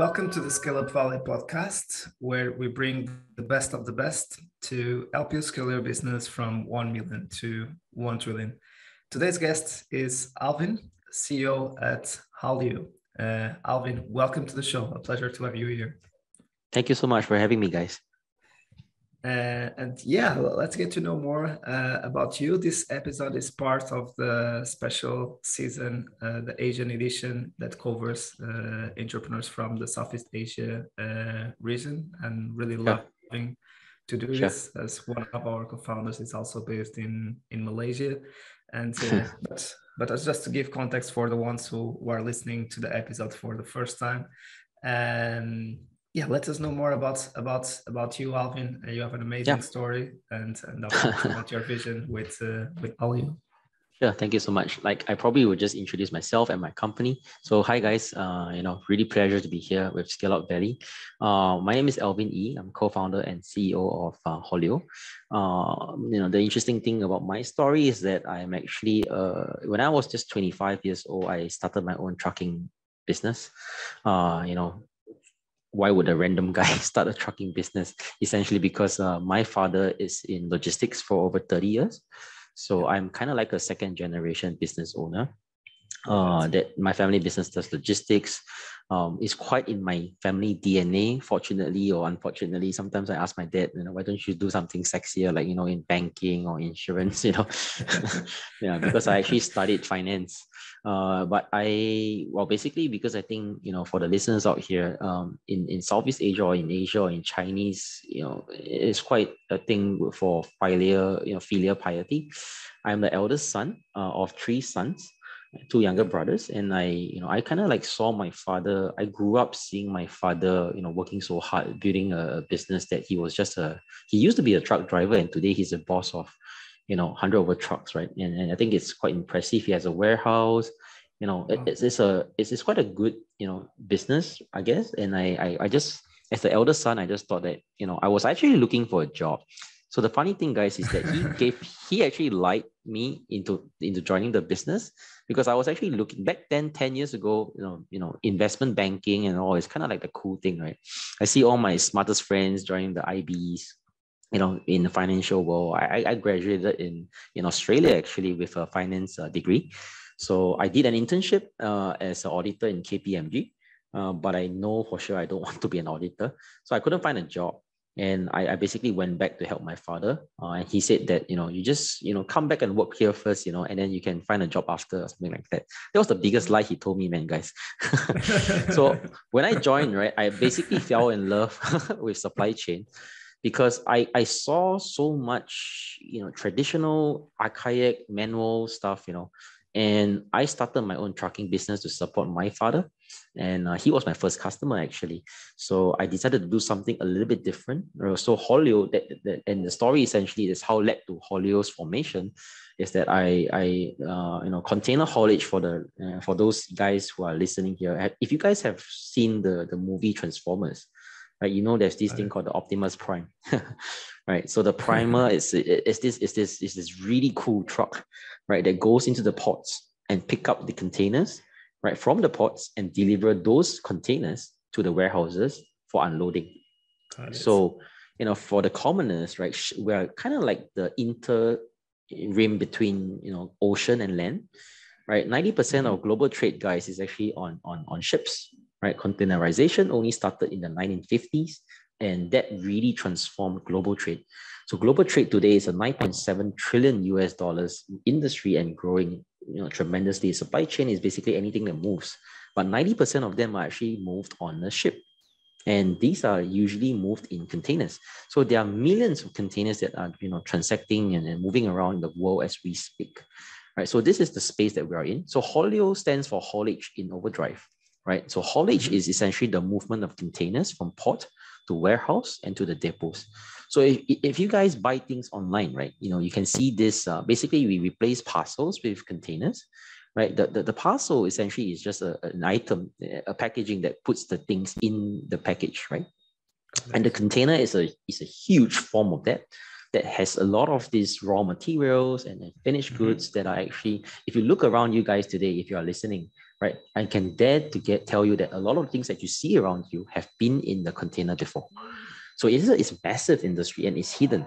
Welcome to the Scale Up Valley podcast, where we bring the best of the best to help you scale your business from 1 million to 1 trillion. Today's guest is Alvin, CEO at Haulio. Uh, Alvin, welcome to the show. A pleasure to have you here. Thank you so much for having me, guys. Uh, and yeah, let's get to know more uh, about you. This episode is part of the special season, uh, the Asian edition that covers uh, entrepreneurs from the Southeast Asia uh, region, and really sure. loving to do sure. this as one of our co-founders is also based in in Malaysia. And uh, but but just to give context for the ones who, who are listening to the episode for the first time. Um, yeah, let us know more about about about you, Alvin. Uh, you have an amazing yeah. story, and and about your vision with uh, with Haulio. Sure, thank you so much. Like I probably would just introduce myself and my company. So hi guys, uh, you know, really pleasure to be here with Scale Up Valley. Uh, my name is Alvin E. I'm co-founder and CEO of uh, Haulio. Uh, you know, the interesting thing about my story is that I'm actually uh, when I was just 25 years old, I started my own trucking business. Uh, you know, why would a random guy start a trucking business? Essentially, because uh, my father is in logistics for over 30 years. So I'm kind of like a second generation business owner. Uh, that my family business does logistics. Um, it's quite in my family DNA, fortunately or unfortunately. Sometimes I ask my dad, you know, why don't you do something sexier, like, you know, in banking or insurance, you know? yeah, because I actually studied finance. Uh, but I, well, basically, because I think, you know, for the listeners out here, um, in, in Southeast Asia or in Asia or in Chinese, you know, it's quite a thing for filial, you know, filial piety. I'm the eldest son uh, of three sons two younger brothers and i you know i kind of like saw my father i grew up seeing my father you know working so hard building a business that he was just a he used to be a truck driver and today he's a boss of you know 100 over trucks right? And, and i think it's quite impressive. He has a warehouse you know it, it's, it's a it's, it's quite a good you know business i guess. And I, I i just as the eldest son i just thought that you know i was actually looking for a job so the funny thing, guys, is that he gave he actually lied me into into joining the business because I was actually looking back then 10 years ago, you know, you know, investment banking and all is kind of like the cool thing, right? I see all my smartest friends joining the IBs, you know, in the financial world. I, I graduated in in Australia actually with a finance uh, degree. So I did an internship uh, as an auditor in KPMG. Uh, but I know for sure I don't want to be an auditor. So I couldn't find a job and I, I basically went back to help my father. Uh, and he said that you know you just you know come back and work here first you know and then you can find a job after or something like that. That was the biggest lie he told me man guys. So when i joined right i basically fell in love with supply chain because I, I saw so much you know traditional archaic manual stuff you know and I started my own trucking business to support my father. And uh, he was my first customer actually. So I decided to do something a little bit different. So Haulio, that, that, and the story essentially is how led to Haulio's formation is that I, I uh, you know, container haulage for the uh, for those guys who are listening here. If you guys have seen the, the movie Transformers, right, you know there's this thing called the Optimus Prime. right? So the primer is, is this is this is this really cool truck, right? That goes into the ports and pick up the containers, right, from the ports and deliver those containers to the warehouses for unloading. So, you know, for the commoners, right, we're kind of like the inter rim between you know ocean and land, right? Ninety percent of mm-hmm. global trade, guys, is actually on on on ships, right? Containerization only started in the 1950s and that really transformed global trade. So global trade today is a 9.7 trillion US dollars industry and growing you know, tremendously. Supply chain is basically anything that moves, but 90% of them are actually moved on a ship. And these are usually moved in containers. So there are millions of containers that are you know, transacting and, and moving around the world as we speak. Right. So this is the space that we are in. So Haulio stands for haulage in overdrive. Right. So haulage mm-hmm. is essentially the movement of containers from port to warehouse and to the depots. So if, if you guys buy things online, right, you know, you can see this, uh, basically we replace parcels with containers, right? The, the, the parcel essentially is just a, an item, a packaging that puts the things in the package, right? And the container is a, is a huge form of that that has a lot of these raw materials and finished mm-hmm. goods that are actually, if you look around you guys today, if you are listening, right? I can dare to get tell you that a lot of things that you see around you have been in the container before. So it is a, it's a massive industry and it's hidden,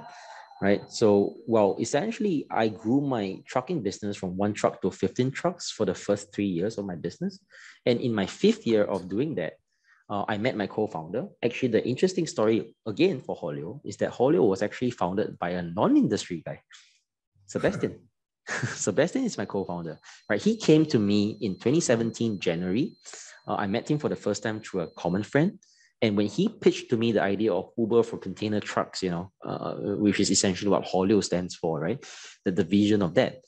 right? So, well, essentially, I grew my trucking business from one truck to 15 trucks for the first three years of my business. And in my fifth year of doing that, uh, I met my co-founder. Actually, the interesting story again for Haulio is that Haulio was actually founded by a non-industry guy, Sebastian. Sebastian is my co-founder, right? He came to me in 2017 January. Uh, I met him for the first time through a common friend. And when he pitched to me the idea of Uber for container trucks, you know, uh, which is essentially what Haulio stands for, right? The, the vision of that,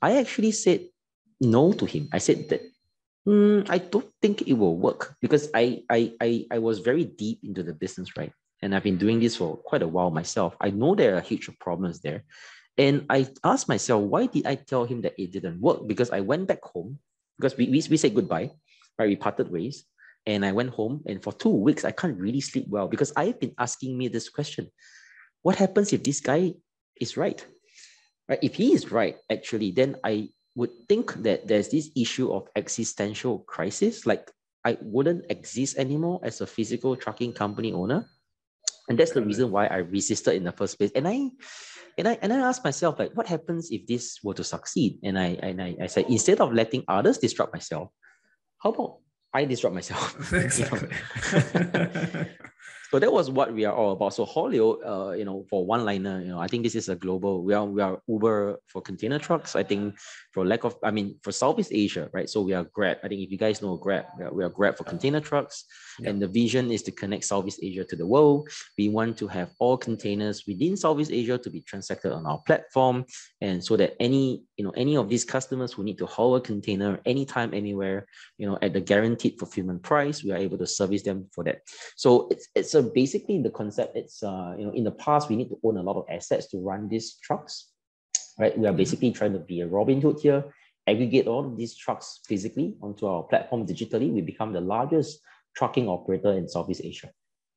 I actually said no to him. I said that mm, I don't think it will work because I, I, I, I was very deep into the business, right? And I've been doing this for quite a while myself. I know there are huge problems there. And I asked myself, why did I tell him that it didn't work? Because I went back home, because we, we, we said goodbye, right? We parted ways. And I went home, and for two weeks, I can't really sleep well because I've been asking me this question What happens if this guy is right? Right? If he is right, actually, then I would think that there's this issue of existential crisis. Like I wouldn't exist anymore as a physical trucking company owner. And that's the reason why I resisted in the first place. And I and I and I asked myself, like, what happens if this were to succeed? And I and I, I said, instead of letting others disrupt myself, how about I disrupt myself? Exactly. So that was what we are all about. So Haulio, uh, you know, for one liner, you know, I think this is a global. We are we are Uber for container trucks. I think for lack of, I mean, for Southeast Asia, right? So we are Grab. I think if you guys know Grab, we are, we are Grab for container trucks, yeah. and the vision is to connect Southeast Asia to the world. We want to have all containers within Southeast Asia to be transacted on our platform, and so that any you know any of these customers who need to haul a container anytime, anywhere, you know, at the guaranteed fulfillment price, we are able to service them for that. So it's it's a basically the concept it's uh, you know in the past we need to own a lot of assets to run these trucks right we are basically trying to be a robin hood here aggregate all of these trucks physically onto our platform digitally we become the largest trucking operator in southeast asia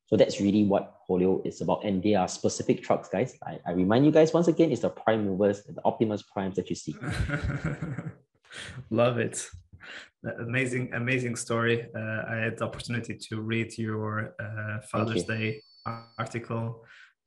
so that's really what Haulio is about. And they are specific trucks, guys. I, I remind you guys once again, it's the prime movers, the Optimus Primes that you see. Love it amazing amazing story. Uh, i had the opportunity to read your uh, father's you. day article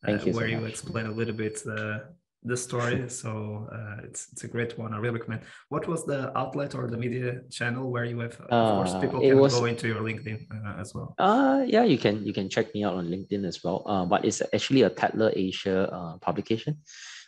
uh, you where so you explain a little bit uh, the story. So uh, it's, it's a great one. I really recommend. What was the outlet or the media channel where you have of course uh, people can was, go into your linkedin as well? Uh yeah you can you can check me out on linkedin as well. But it's actually a Tatler asia publication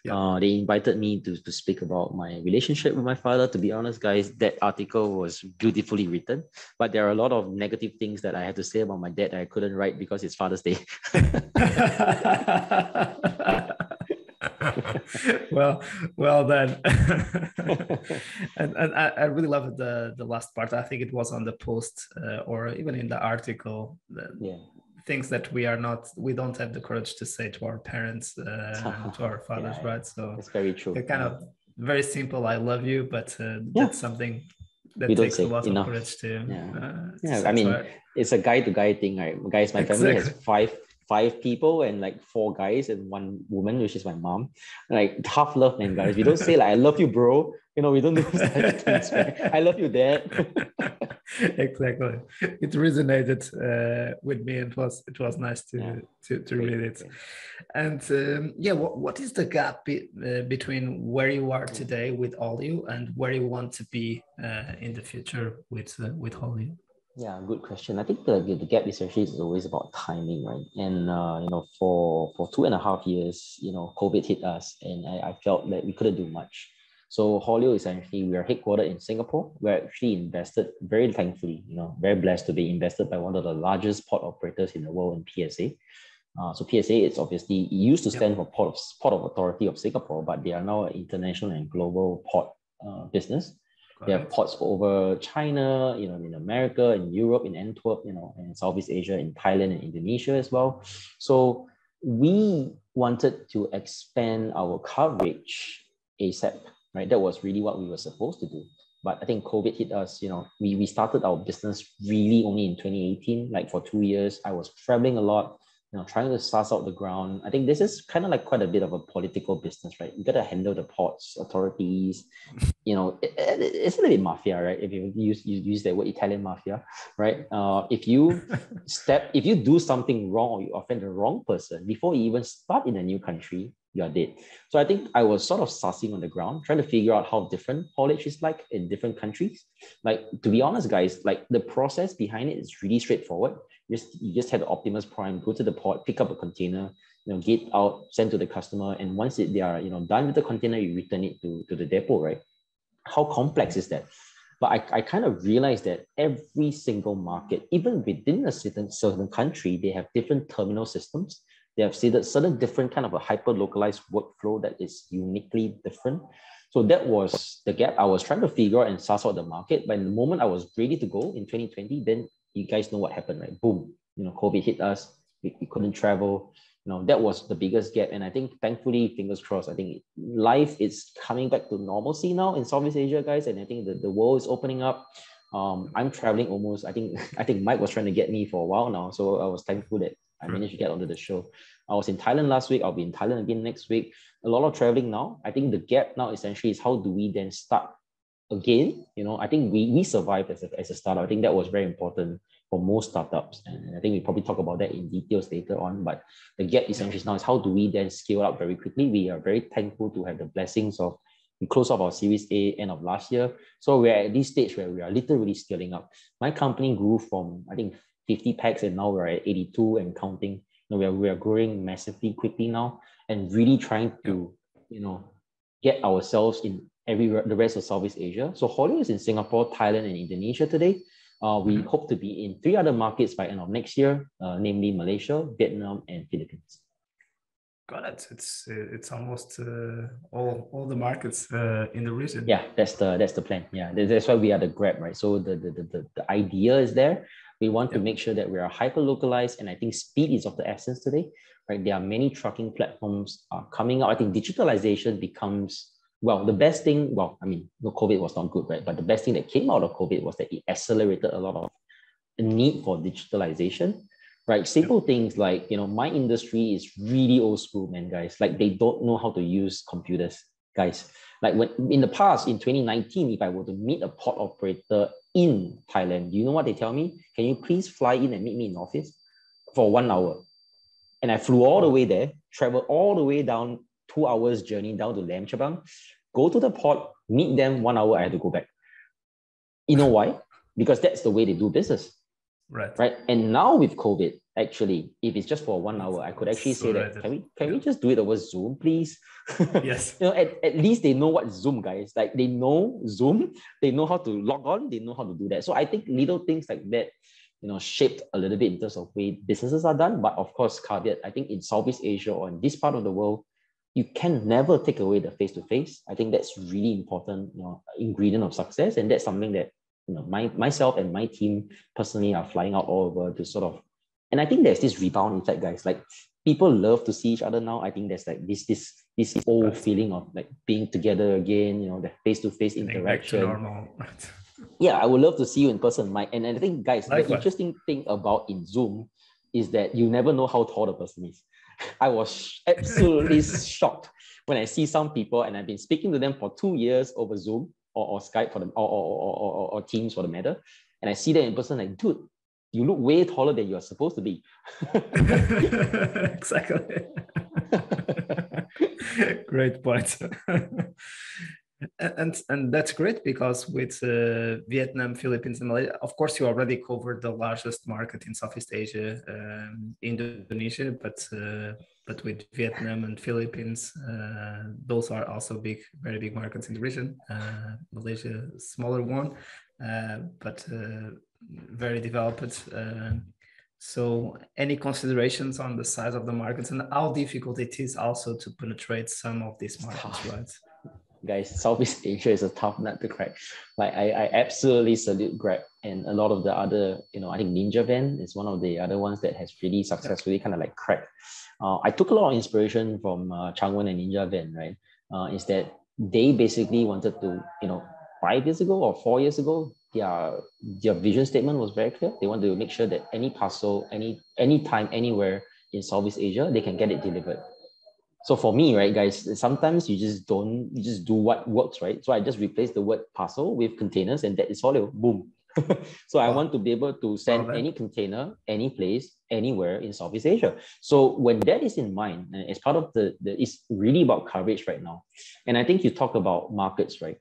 yeah. Uh, they invited me to, to speak about my relationship with my father. To be honest, guys, that article was beautifully written, but there are a lot of negative things that I had to say about my dad that I couldn't write because it's Father's Day. well, well then, and and I, I really love the the last part. I think it was on the post uh, or even in the article. yeah things that we are not we don't have the courage to say to our parents uh, to our fathers yeah, right so it's very true they're kind of very simple i love you but uh, yeah. that's something that we takes a lot enough. of courage to yeah, uh, yeah i mean it's a guy to guy thing right guys my family has five five people and like four guys and one woman, which is my mom. Like tough love, man, guys. We don't say like I love you, bro. You know, we don't do such things. Right? I love you, dad. exactly. It resonated uh, with me. And it was it was nice to yeah. to, to read it. And um, yeah, what, what is the gap be, uh, between where you are today with Haulio and where you want to be uh, in the future with uh, with Haulio? Yeah, good question. I think the, the gap essentially is always about timing, right? And uh, you know, for for two and a half years, you know, COVID hit us, and I, I felt that we couldn't do much. So Haulio essentially we are headquartered in Singapore. We're actually invested very thankfully, you know, very blessed to be invested by one of the largest port operators in the world in PSA. Uh, so PSA is obviously it used to stand yep. for Port of Port of Authority of Singapore, but they are now an international and global port uh, business. They have ports over China, you know, in America, in Europe, in Antwerp, you know, in Southeast Asia, in Thailand and Indonesia as well. So we wanted to expand our coverage ASAP, right? That was really what we were supposed to do. But I think COVID hit us, you know, we, we started our business really only in 2018, like for two years. I was traveling a lot. you know, trying to suss out the ground. I think this is kind of like quite a bit of a political business, right? You got to handle the ports, authorities. You know, it, it, it's a little bit mafia, right? If you use you use that word Italian mafia, right? Uh, if you step, if you do something wrong or you offend the wrong person before you even start in a new country, you are dead. So I think I was sort of sussing on the ground, trying to figure out how different haulage is like in different countries. Like to be honest, guys, like the process behind it is really straightforward just you just have the Optimus Prime, go to the port, pick up a container, you know, get out, send to the customer, and once it, they are you know done with the container, you return it to, to the depot, right? How complex is that? But I, I kind of realized that every single market, even within a certain certain country, they have different terminal systems. They have certain certain different kind of a hyper localized workflow that is uniquely different. So that was the gap I was trying to figure out and suss out the market. But in the moment I was ready to go in 2020, then you guys know what happened, right? Boom, you know, COVID hit us. We, we couldn't travel. You know, that was the biggest gap. And I think, thankfully, fingers crossed, I think life is coming back to normalcy now in Southeast Asia, guys. And I think the, the world is opening up. Um, I'm traveling almost. I think I think Mike was trying to get me for a while now, so I was thankful that I managed to get onto the show. I was in Thailand last week. I'll be in Thailand again next week. A lot of traveling now. I think the gap now essentially is how do we then start again, you know, I think we we survived as a, as a startup. I think that was very important for most startups. And I think we probably talk about that in details later on. But the gap essentially now is how do we then scale up very quickly? We are very thankful to have the blessings of we closed off our Series A end of last year. So we're at this stage where we are literally scaling up. My company grew from I think 50 packs and now we're at 82 and counting. You know, we are, we are growing massively quickly now and really trying to, you know, get ourselves in every the rest of Southeast Asia. So Haulio is in Singapore, Thailand, and Indonesia today. Uh, we mm-hmm. hope to be in three other markets by end of next year, uh, namely Malaysia, Vietnam, and Philippines. Got it. It's it's almost uh, all all the markets uh, in the region. Yeah, that's the that's the plan. Yeah, that's why we are the Grab, right? So the the the, the idea is there. We want to make sure that we are hyper localized, and I think speed is of the essence today. Right, there are many trucking platforms are coming out. I think digitalization becomes well, the best thing, well, I mean, no, COVID was not good, right? But the best thing that came out of COVID was that it accelerated a lot of the need for digitalization, right? Simple things like, you know, my industry is really old school, man, guys. Like they don't know how to use computers, guys. Like when in the past, in 2019, if I were to meet a port operator in Thailand, you know what they tell me? Can you please fly in and meet me in office for one hour? And I flew all the way there, traveled all the way down two hours journey down to Laem Chabang, go to the port, meet them one hour, I had to go back. You know why? Because that's the way they do business. Right. Right. And now with COVID, actually, if it's just for one hour, I could actually so say that can we can yeah. we just do it over Zoom, please? Yes. you know, at, at least they know what Zoom, guys. Like they know Zoom, they know how to log on, they know how to do that. So I think little things like that you know, shaped a little bit in terms of way businesses are done. But of course, caveat, I think in Southeast Asia or in this part of the world, you can never take away the face to face. I think that's really important, you know, ingredient of success, and that's something that you know my myself and my team personally are flying out all over to sort of. And I think there's this rebound effect, guys. Like people love to see each other now. I think there's like this this this old feeling of like being together again. You know, the face to face interaction. yeah, I would love to see you in person, Mike. And, and I think, guys, Likewise. the interesting thing about in Zoom is that you never know how tall the person is. I was absolutely shocked when I see some people, and I've been speaking to them for two years over Zoom or, or Skype for them or, or, or, or, Teams for the matter. And I see them in person, like, dude, you look way taller than you're supposed to be. exactly. Great point and and that's great because with uh, Vietnam, Philippines, and Malaysia, of course, you already covered the largest market in Southeast Asia, um, Indonesia, but uh, but with Vietnam and Philippines, uh, those are also big, very big markets in the region. Uh, Malaysia, smaller one, uh, but uh, very developed. so, any considerations on the size of the markets and how difficult it is also to penetrate some of these markets, right? Guys, Southeast Asia is a tough nut to crack. Like I, I absolutely salute Grab and a lot of the other, you know, I think Ninja Van is one of the other ones that has really successfully kind of like cracked. Uh, I took a lot of inspiration from uh, Chang Wen and Ninja Van, right? Uh, is that they basically wanted to, you know, five years ago or four years ago, their their vision statement was very clear. They wanted to make sure that any parcel, any anytime, anywhere, in Southeast Asia, they can get it delivered. So for me, right, guys, sometimes you just don't, you just do what works, right? So I just replace the word parcel with containers and that is all, boom. so I want to be able to send oh, any container, any place, anywhere in Southeast Asia. So when that is in mind, uh, as part of the, the it's really about coverage right now. And I think you talk about markets, right?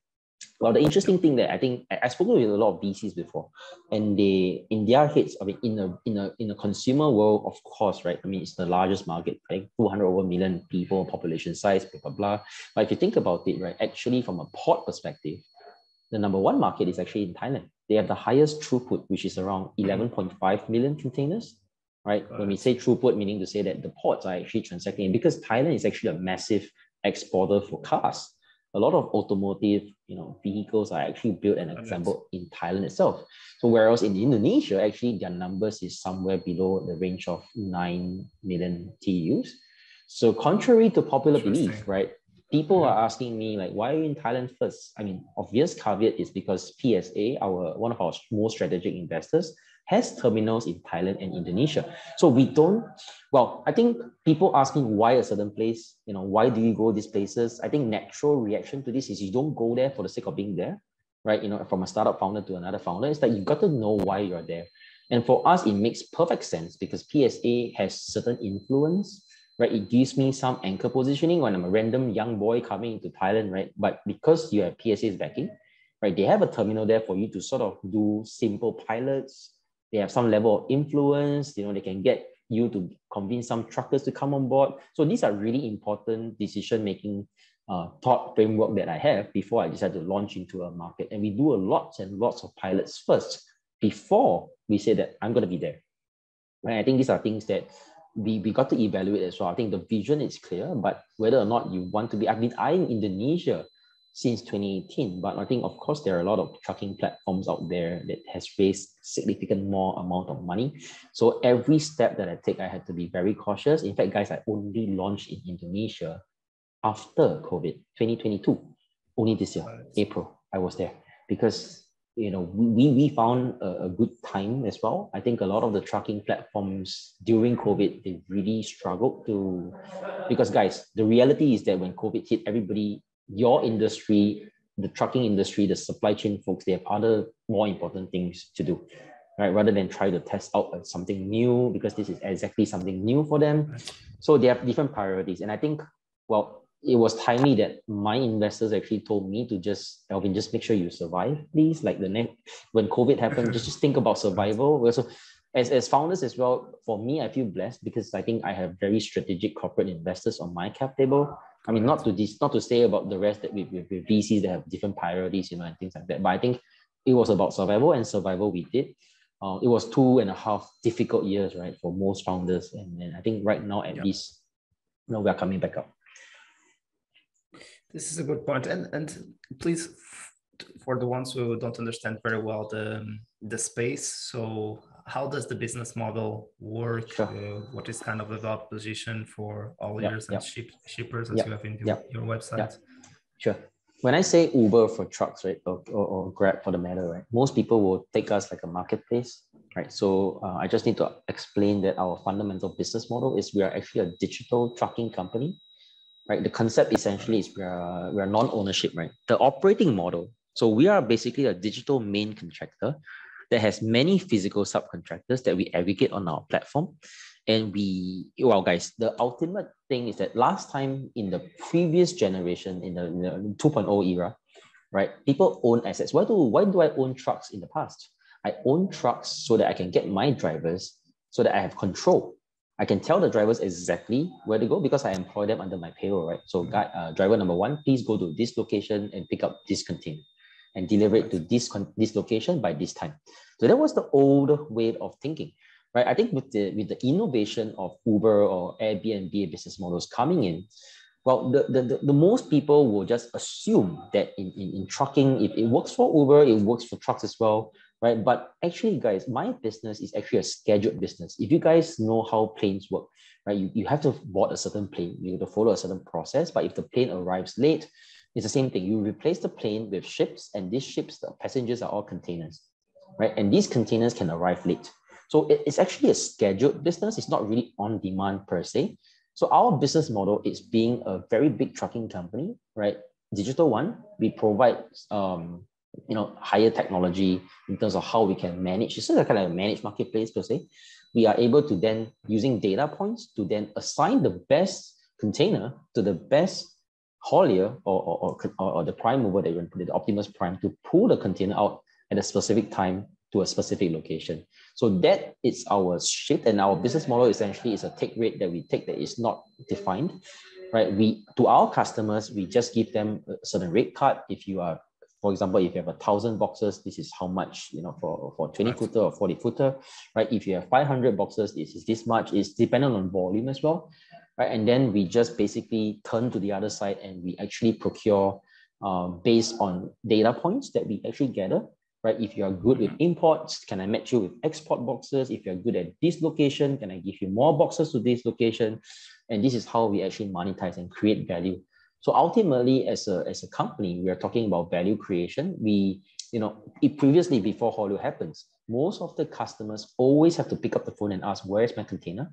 Well, the interesting thing that I think I, I've spoken with a lot of VCs before, and they in their heads, I mean, in a in a in a consumer world, of course, right? I mean, it's the largest market, right? 200 over million people, population size, blah blah blah. But if you think about it, right, actually from a port perspective, the number one market is actually in Thailand. They have the highest throughput, which is around mm-hmm. 11.5 million containers, right? When we say throughput, meaning to say that the ports are actually transacting, because Thailand is actually a massive exporter for cars a lot of automotive you know vehicles are actually built and assembled in Thailand itself. So whereas in Indonesia, actually their numbers is somewhere below the range of 9 million TEUs So contrary to popular belief, right? People are asking me like, why are you in Thailand first? I mean, obvious caveat is because PSA, our one of our most strategic investors, has terminals in Thailand and Indonesia. So we don't, well, I think people asking why a certain place, you know, why do you go these places? I think natural reaction to this is you don't go there for the sake of being there, right? You know, from a startup founder to another founder, it's like you got to know why you're there. And for us, it makes perfect sense because PSA has certain influence, right? It gives me some anchor positioning when I'm a random young boy coming into Thailand, right? But because you have PSA's backing, right? They have a terminal there for you to sort of do simple pilots, they have some level of influence, you know, they can get you to convince some truckers to come on board. So these are really important decision-making uh, thought framework that I have before I decide to launch into a market. And we do a lots and lots of pilots first before we say that I'm going to be there. Right? I think these are things that we, we got to evaluate as well. I think the vision is clear, but whether or not you want to be, I've been eyeing Indonesia since 2018. But I think, of course, there are a lot of trucking platforms out there that has raised significant more amount of money. So every step that I take, I had to be very cautious. In fact, guys, I only launched in Indonesia after COVID 2022, only this year, April, I was there because you know we, we found a, a good time as well i think a lot of the trucking platforms during covid they really struggled to because guys the reality is that when covid hit everybody your industry, the trucking industry, the supply chain folks, they have other more important things to do, right? Rather than try to test out uh, something new because this is exactly something new for them. So they have different priorities. And I think, well, it was timely that my investors actually told me to just, Alvin, just make sure you survive, please. Like the next, when COVID happened, just, just think about survival. So as, as founders as well, for me, I feel blessed because I think I have very strategic corporate investors on my cap table I mean, not to this, not to say about the rest that with, with, with VCs that have different priorities, you know, and things like that. But I think it was about survival and survival we did. Uh, it was two and a half difficult years, right, for most founders. And, and I think right now, at least, you know, we are coming back up. This is a good point. And and please, for the ones who don't understand very well the the space, so how does the business model work? Sure. Uh, what is kind of the value position for all yep, and yep. ship, shippers as yep, you have in your, your website? Sure. When I say Uber for trucks, right, or, or, or, Grab for the matter, right, most people will take us like a marketplace, right? So uh, I just need to explain that our fundamental business model is we are actually a digital trucking company, right? The concept essentially is we are, we are non-ownership, right? The operating model, so we are basically a digital main contractor that has many physical subcontractors that we aggregate on our platform. And we, well, guys, the ultimate thing is that last time in the previous generation, in the, in the 2.0 era, right, people own assets. Why do, why do I own trucks in the past? I own trucks so that I can get my drivers so that I have control. I can tell the drivers exactly where to go because I employ them under my payroll, right? So, guy, uh, driver number one, please go to this location and pick up this container and deliver it to this, this location by this time. So that was the old way of thinking, right? I think with the, with the innovation of Uber or Airbnb business models coming in, well, the, the, the, the, most people will just assume that in, in, in trucking, if it works for Uber, it works for trucks as well, right? But actually, guys, my business is actually a scheduled business. If you guys know how planes work, right, you, you have to board a certain plane, you have to follow a certain process. But if the plane arrives late, it's the same thing. You replace the plane with ships, and these ships, the passengers are all containers, right? And these containers can arrive late. So it's actually a scheduled business. It's not really on demand per se. So our business model is being a very big trucking company, right? Digital one, we provide um, you know higher technology in terms of how we can manage. It's a kind of managed marketplace per se. We are able to then using data points to then assign the best container to the best haulier or, or, or, or the prime mover that you want to put it, the Optimus Prime, to pull the container out at a specific time to a specific location. So that is our shift, and our business model essentially is a take rate that we take that is not defined, right? We to our customers, we just give them a certain rate card. If you are, for example, if you have a thousand boxes, this is how much you know for for twenty footer or forty footer, right? If you have five hundred boxes, this is this much. It's dependent on volume as well, right? And then we just basically turn to the other side and we actually procure uh, based on data points that we actually gather right? If you are good with imports, can I match you with export boxes? If you're good at this location, can I give you more boxes to this location? And this is how we actually monetize and create value. So ultimately, as a, as a company, we are talking about value creation. We, you know, it previously before Haulio happens, most of the customers always have to pick up the phone and ask, where's my container?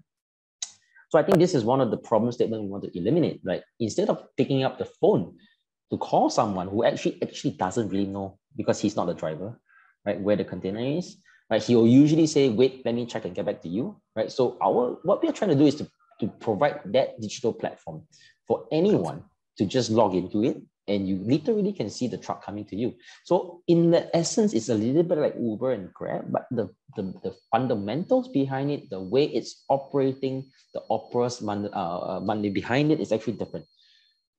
So I think this is one of the problem statements we want to eliminate, right? Instead of picking up the phone to call someone who actually actually doesn't really know because he's not the driver, right? Where the container is, right? He will usually say, wait, let me check and get back to you, right? So our what we are trying to do is to, to provide that digital platform for anyone to just log into it and you literally can see the truck coming to you. So in the essence, it's a little bit like Uber and Grab, but the, the, the fundamentals behind it, the way it's operating, the operas uh, uh, money behind it is actually different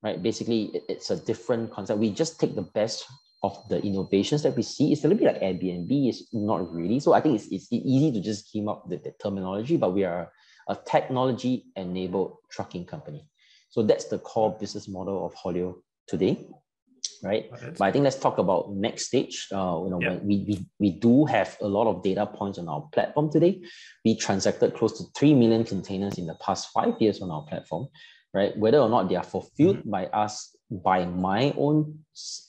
right? Basically, it's a different concept. We just take the best of the innovations that we see. It's a little bit like Airbnb, it's not really. So I think it's, it's easy to just keep up the, the terminology, but we are a technology enabled trucking company. So that's the core business model of Haulio today, right? But I think let's talk about next stage. Uh, you know, yeah. we, we, we do have a lot of data points on our platform today. We transacted close to 3 million containers in the past five years on our platform right? Whether or not they are fulfilled mm-hmm. by us, by my own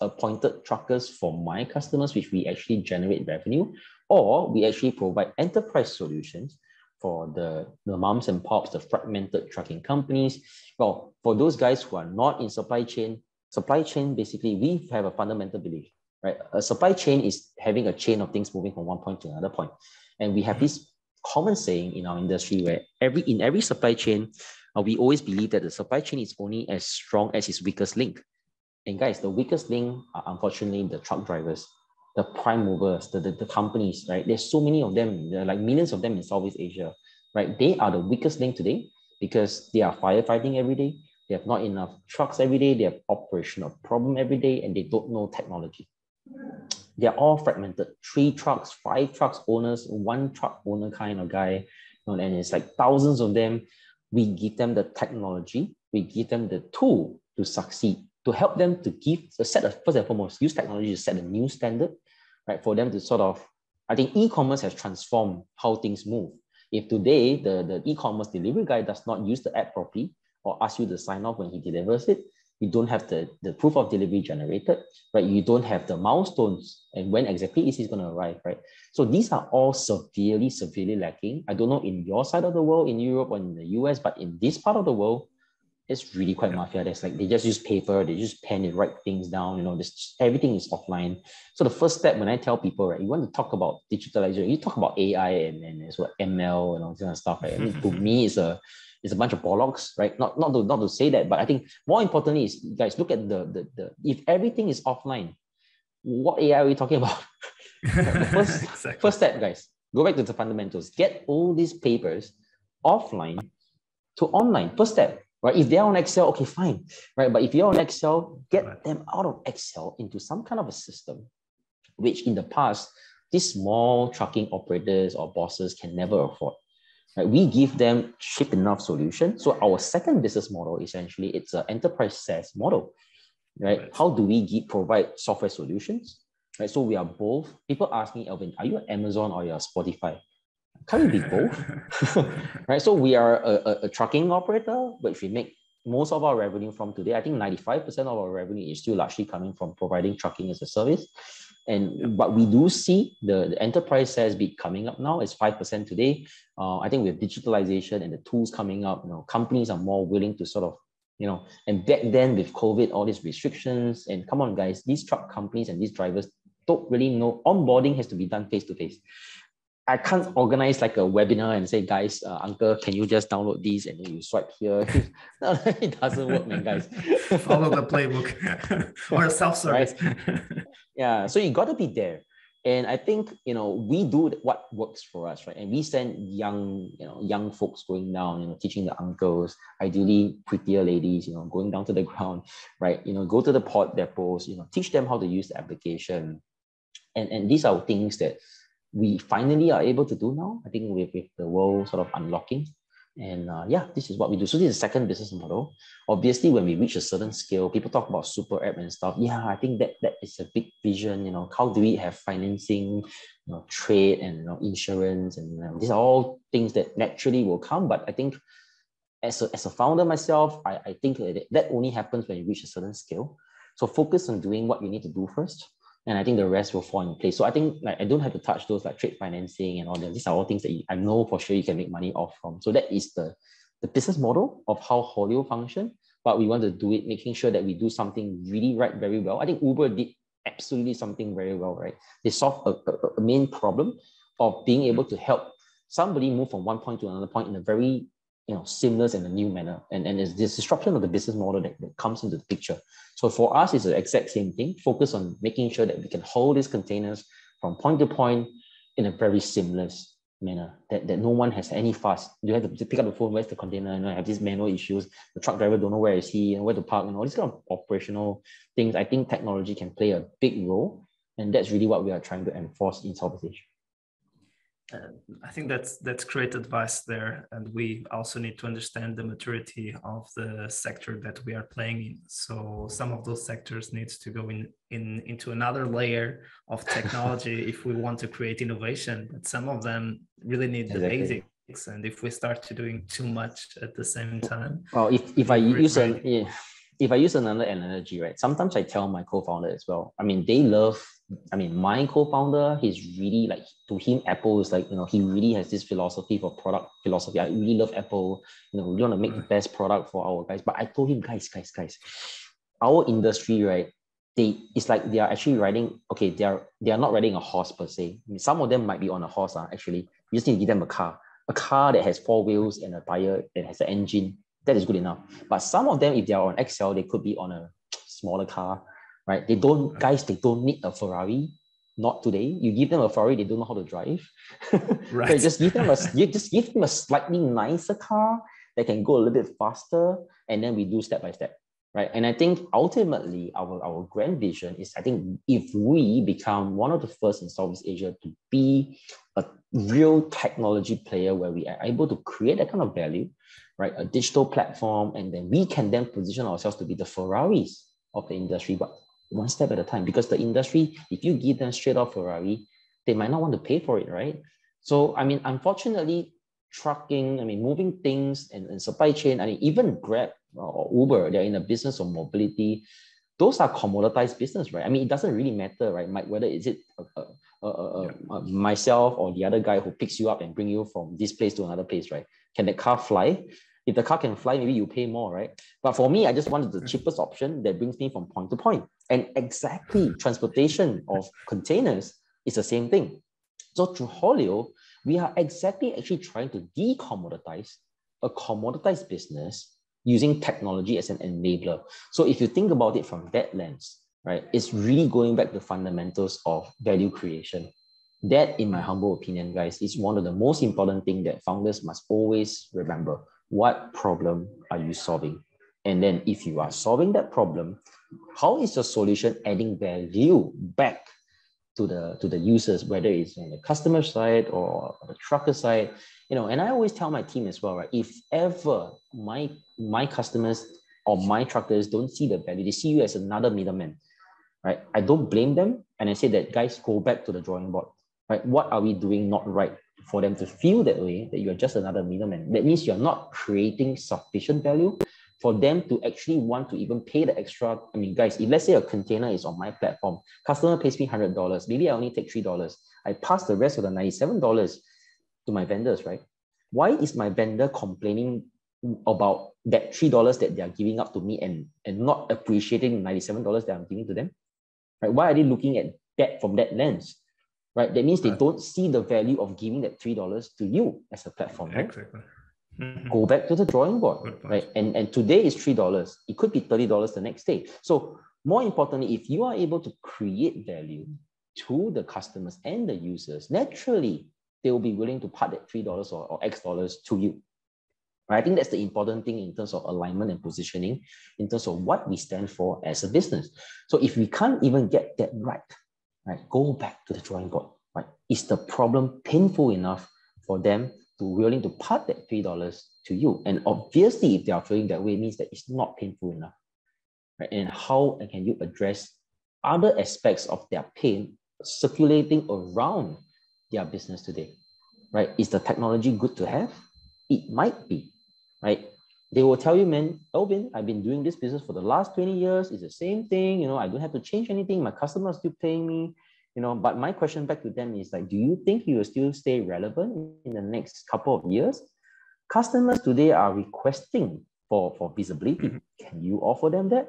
appointed truckers for my customers, which we actually generate revenue, or we actually provide enterprise solutions for the, the moms and pops, the fragmented trucking companies. Well, for those guys who are not in supply chain, supply chain basically, we have a fundamental belief, right? A supply chain is having a chain of things moving from one point to another. And we have this common saying in our industry where every in every supply chain, uh, we always believe that the supply chain is only as strong as its weakest link. And guys, the weakest link are unfortunately the truck drivers, the prime movers, the, the, the companies, right? There's so many of them, there are like millions of them in Southeast Asia, right? They are the weakest link today because they are firefighting every day. They have not enough trucks every day. They have operational problem every day, and they don't know technology. They're all fragmented. Three trucks, five trucks owners, one truck owner kind of guy, you know, and it's like thousands of them we give them the technology, we give them the tool to succeed, to help them to give a set of first and foremost, use technology to set a new standard, right? For them to sort of, I think e-commerce has transformed how things move. If today the, the e-commerce delivery guy does not use the app properly or ask you to sign off when he delivers it, you don't have the, the proof of delivery generated, right? You don't have the milestones and when exactly is he going to arrive, right? So these are all severely, severely lacking. I don't know in your side of the world, in Europe or in the US, but in this part of the world, it's really quite mafia. There's like they just use paper, they just pen and write things down. You know, this everything is offline. So the first step when I tell people, right, you want to talk about digitalization, you talk about AI and, and as well ML and all this kind of stuff, right? I mean, to me, it's a it's a bunch of bollocks, right? Not not to not to say that, but I think more importantly is guys look at the the, the if everything is offline, what AI are we talking about? first exactly. first step, guys, go back to the fundamentals. Get all these papers offline to online. First step, right? If they're on Excel, okay, fine, right? But if you're on Excel, get right. them out of Excel into some kind of a system, which in the past these small trucking operators or bosses can never afford. Right? We give them cheap enough solution. So our second business model, essentially, it's an enterprise SaaS model. Right? right? How do we give, provide software solutions? Right? So we are both. People ask me, Elvin, are you Amazon or you're Spotify? Can we be both? right? So we are a, a, a trucking operator, which we make most of our revenue from today. I think 95% of our revenue is still largely coming from providing trucking as a service. And what we do see the, the enterprise SaaS bit coming up now is 5% today. Uh, I think with digitalization and the tools coming up, you know, companies are more willing to sort of, you know, and back then with COVID, all these restrictions, and come on, guys, these truck companies and these drivers don't really know onboarding has to be done face to face. I can't organize like a webinar and say, guys, uh, uncle, can you just download these and then you swipe here? no, it doesn't work, man, guys. Follow the playbook or self-service. Right? Yeah, so you got to be there. And I think you know we do what works for us, right? And we send young, you know, young folks going down, you know, teaching the uncles, ideally prettier ladies, you know, going down to the ground, right? You know, go to the port depots, you know, teach them how to use the application, and and these are things that we finally are able to do now. I think with, with the world sort of unlocking. And uh, yeah, this is what we do. So this is the second business model. Obviously, when we reach a certain scale, people talk about super app and stuff. Yeah, I think that that is a big vision. You know, how do we have financing, you know, trade and you know, insurance, and you know, these are all things that naturally will come. But I think as a, as a founder myself, I, I think that, that only happens when you reach a certain scale. So focus on doing what you need to do first and I think the rest will fall in place. So I think like I don't have to touch those like trade financing and all that. These are all things that you, I know for sure you can make money off from. So that is the the business model of how Haulio function. But we want to do it, making sure that we do something really right very well. I think Uber did absolutely something very well, right? They solved a, a, a main problem of being able to help somebody move from one point to another point in a very you know seamless in a new manner. And and there's this disruption of the business model that, that comes into the picture. So for us it's the exact same thing focus on making sure that we can hold these containers from point to point in a very seamless manner that, that no one has any fuss. You have to pick up the phone where's the container? You know, I have these manual issues. The truck driver don't know where is he and where to park and all these kind of operational things. I think technology can play a big role and that's really what we are trying to enforce in southeast asia Uh, I think that's that's great advice there, and we also need to understand the maturity of the sector that we are playing in. So some of those sectors needs to go in, in into another layer of technology if we want to create innovation. But some of them really need exactly. the basics, and if we start to doing too much at the same time, well, if if I use an yeah, if I use another analogy, right? Sometimes I tell my co-founder as well. I mean, they love I mean, my co-founder, he's really like to him, Apple is like, you know, he really has this philosophy for product philosophy. I really love Apple. You know, we want to make the best product for our guys. But I told him, guys, guys, guys, our industry, right? They it's like they are actually riding, okay, they are they are not riding a horse per se. I mean, some of them might be on a horse, uh, actually. You just need to give them a car. A car that has four wheels and a tire that has an engine. That is good enough. But some of them, if they are on Excel, they could be on a smaller car right? They don't, guys, they don't need a Ferrari. Not today. You give them a Ferrari, they don't know how to drive. right. so just give them a, you just give them a slightly nicer car that can go a little bit faster, and then we do step by step, right? And I think ultimately our our grand vision is, I think, if we become one of the first in Southeast Asia to be a real technology player where we are able to create that kind of value, right? A digital platform, and then we can then position ourselves to be the Ferraris of the industry, but one step at a time because the industry, if you give them straight off Ferrari, they might not want to pay for it, right? So, I mean, unfortunately, trucking, I mean, moving things and, and supply chain, I mean, even Grab or Uber, they're in the business of mobility. Those are commoditized business, right? I mean, it doesn't really matter, right? Mike, whether is it uh, uh, uh, yeah. myself or the other guy who picks you up and bring you from this place to another place, right? Can the car fly? If the car can fly, maybe you pay more, right? But for me, I just wanted the cheapest option that brings me from point to point. And exactly transportation of containers is the same thing. So through Haulio, we are exactly actually trying to decommoditize a commoditized business using technology as an enabler. So if you think about it from that lens, right, it's really going back to fundamentals of value creation. That, in my humble opinion, guys, is one of the most important things that founders must always remember what problem are you solving? And then if you are solving that problem, how is your solution adding value back to the to the users, whether it's on the customer side or the trucker side? You know, and I always tell my team as well, right? If ever my my customers or my truckers don't see the value, they see you as another middleman, right? I don't blame them. And I say that guys go back to the drawing board, right? What are we doing not right? For them to feel that way, that you're just another middleman. That means you're not creating sufficient value for them to actually want to even pay the extra. I mean, guys, if let's say a container is on my platform, customer pays me $100, maybe I only take $3. I pass the rest of the $97 to my vendors, right? Why is my vendor complaining about that $3 that they are giving up to me and, and not appreciating $97 that I'm giving to them? Right? Why are they looking at that from that lens? Right? That means they don't see the value of giving that $3 to you as a platform, right? Exactly. Mm-hmm. Go back to the drawing board, right? And, and today is $3. It could be $30 the next day. So more importantly, if you are able to create value to the customers and the users, naturally, they will be willing to part that $3 or, or X dollars to you. I think that's the important thing in terms of alignment and positioning, in terms of what we stand for as a business. So if we can't even get that right, right, go back to the drawing board. Right, is the problem painful enough for them to willing to part that three dollars to you. And obviously, if they are feeling that way, means that it's not painful enough. Right? And how can you address other aspects of their pain circulating around their business today? Right? Is the technology good to have? It might be, right? They will tell you, man, Alvin, I've been doing this business for the last 20 years. It's the same thing. You know, I don't have to change anything. My customers still paying me you know but my question back to them is like do you think you will still stay relevant in the next couple of years customers today are requesting for for visibility mm-hmm. can you offer them that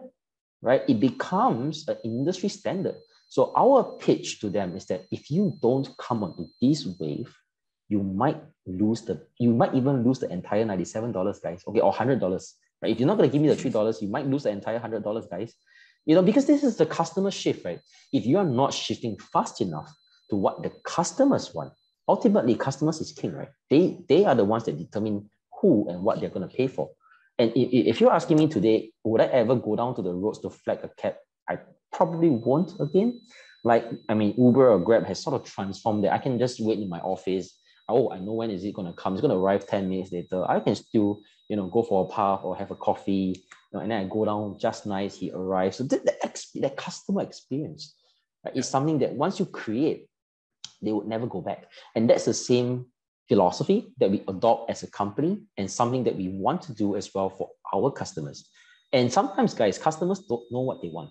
right it becomes an industry standard so our pitch to them is that if you don't come onto this wave you might lose the you might even lose the entire $97 guys okay or $100 right if you're not going to give me the $3 you might lose the entire $100 guys you know, because this is the customer shift, right? If you are not shifting fast enough to what the customers want, ultimately customers is king, right? They they are the ones that determine who and what they're going to pay for. And if, you're asking me today, would I ever go down to the roads to flag a cab? I probably won't again. Like, I mean, Uber or Grab has sort of transformed that. I can just wait in my office. Oh, I know when is it going to come. It's going to arrive 10 minutes later. I can still, you know, go for a puff or have a coffee You know, and then I go down just nice, he arrives. So that, the, that customer experience right, is something that once you create, they would never go back. And that's the same philosophy that we adopt as a company and something that we want to do as well for our customers. And sometimes, guys, customers don't know what they want.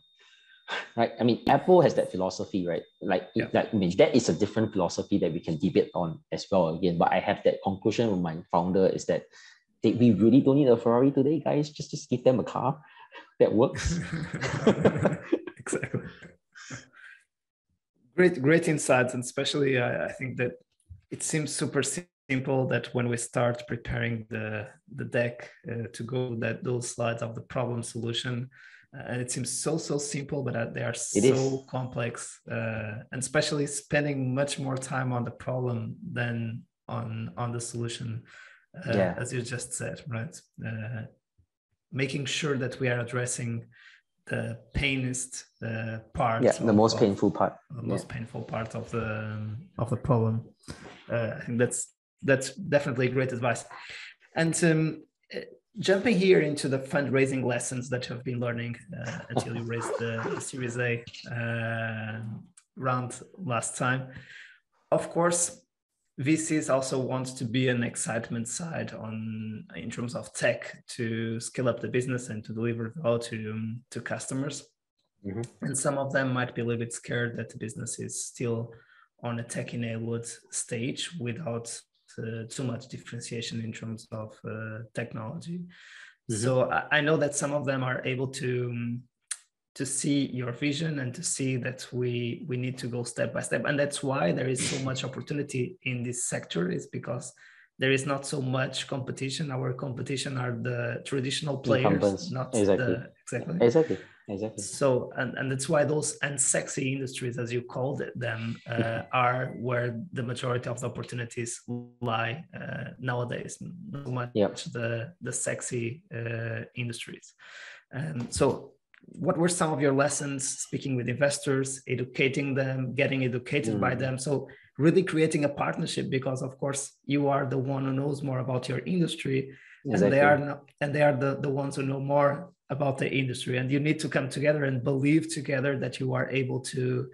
Right? I mean, Apple has that philosophy, right? Like, yeah. like I mean, that is a different philosophy that we can debate on as well again. But I have that conclusion with my founder is that they, we really don't need a Ferrari today, guys. Just just give them a car that works. exactly. Great, great insights, and especially I, I think that it seems super simple that when we start preparing the the deck uh, to go that those slides of the problem solution, uh, and it seems so so simple, but uh, they are so complex, uh, and especially spending much more time on the problem than on on the solution uh, yeah. as you just said, right? Uh, making sure that we are addressing the painest uh, part. Yeah, the of, most painful part. The most painful part of the um, of the problem. Uh, I think that's that's definitely great advice. And um, jumping here into the fundraising lessons that you have been learning uh, until you raised the, the Series A uh, round last time. Of course, VCs also want to be an excitement side on in terms of tech to scale up the business and to deliver value to, to customers. Mm-hmm. And some of them might be a little bit scared that the business is still on a tech enabled stage without too much differentiation in terms of uh, technology. Mm-hmm. So I, I, know that some of them are able to um, to see your vision and to see that we we need to go step by step and that's why there is so much opportunity in this sector is because there is not so much competition our competition are the traditional players not exactly. the exactly exactly exactly so and, and that's why those unsexy industries as you called it, them uh, are where the majority of the opportunities lie uh, nowadays not so much yep. the the sexy uh, industries and so what were some of your lessons speaking with investors educating them getting educated mm. by them so really creating a partnership because of course you are the one who knows more about your industry exactly. and they are not, and they are the, the ones who know more about the industry and you need to come together and believe together that you are able to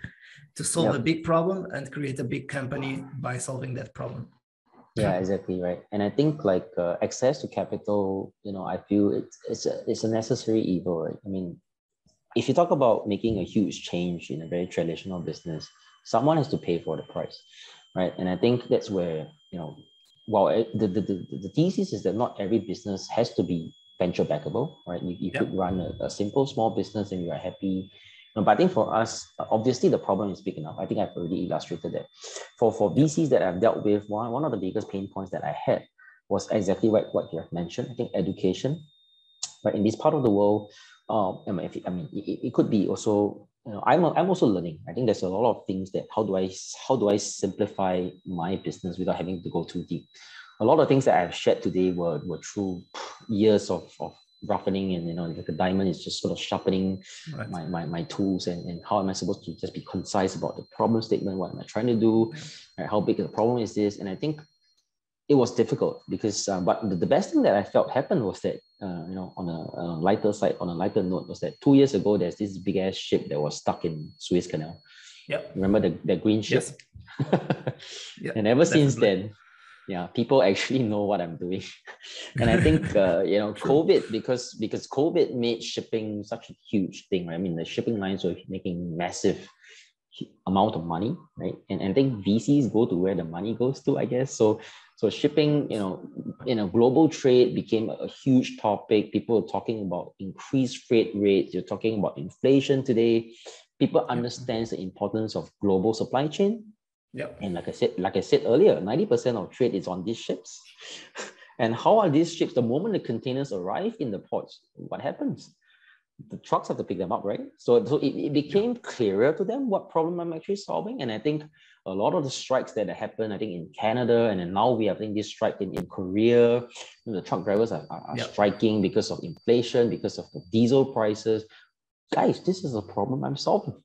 to solve yep. a big problem and create a big company by solving that problem. Yeah exactly right. And i think like uh, access to capital you know i feel it's it's a, it's a necessary evil right? I mean if you talk about making a huge change in a very traditional business someone has to pay for the price right? And i think that's where you know while the, the, the, the thesis is that not every business has to be venture backable right you, you yep. could run a, a simple small business and you are happy but I think for us, obviously the problem is big enough. I think I've already illustrated that. For for VCs that I've dealt with, one, one of the biggest pain points that I had was exactly what, what you have mentioned. I think education, right? In this part of the world, um, I mean, if, I mean it, it could be also, you know, I'm, I'm also learning. I think there's a lot of things that how do I how do I simplify my business without having to go too deep. A lot of things that I've shared today were, were through years of, of roughening and you know like a diamond is just sort of sharpening right. my, my my tools and, and how am I supposed to just be concise about the problem statement? What am I trying to do? Yeah. right, how big the problem is this? And I think it was difficult because uh, but the, the best thing that I felt happened was that uh, you know on a, a, lighter side on a lighter note was that two years ago there's this big ass ship that was stuck in Suez Canal. Yep. Remember the, the green ship? Yes. yep, and ever since then yeah people actually know what i'm doing. And i think uh, you know covid because because covid made shipping such a huge thing right? I mean the shipping lines were making massive amount of money right? And, and i think vcs go to where the money goes to i guess. So so shipping you know in a global trade became a huge topic. People are talking about increased freight rates. You're talking about inflation today. People understands the importance of global supply chain Yep. And like I said, like I said earlier, 90% of trade is on these ships. and how are these ships, the moment the containers arrive in the ports, what happens? The trucks have to pick them up, right? So, so it, it became clearer to them what problem I'm actually solving. And I think a lot of the strikes that happened, I think in Canada, and then now we have this strike in, in Korea. You know, the truck drivers are, are, are yep. striking because of inflation, because of the diesel prices. Guys, this is a problem I'm solving.